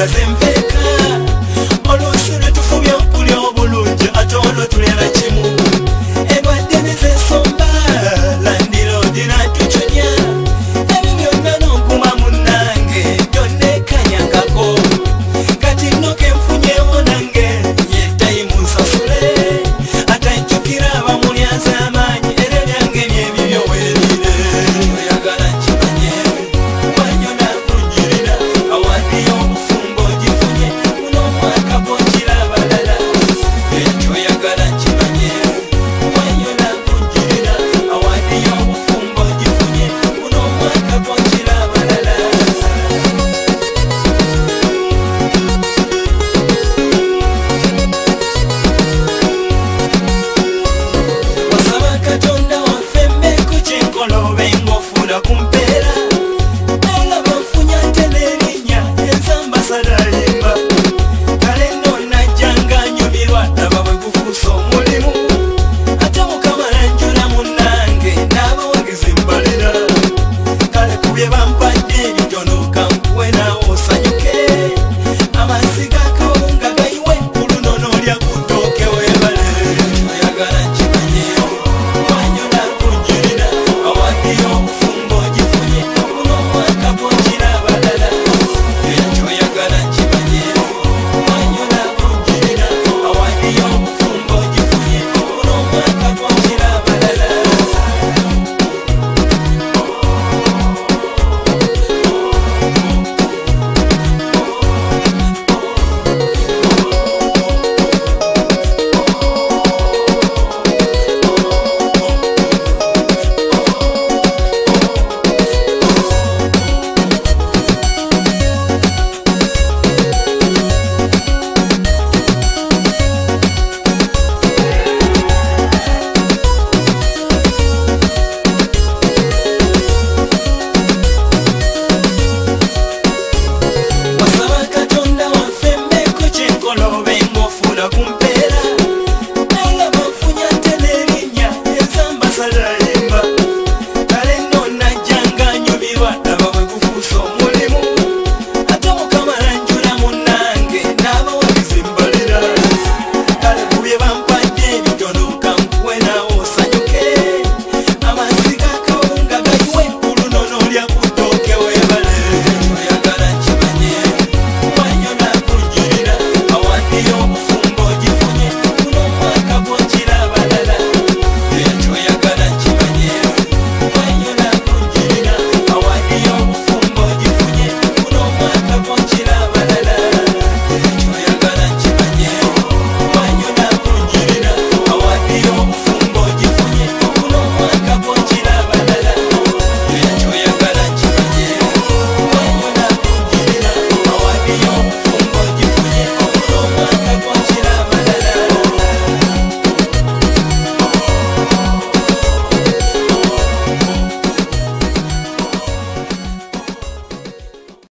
Cause